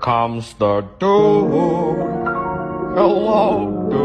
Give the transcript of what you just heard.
comes the door. Hello, door.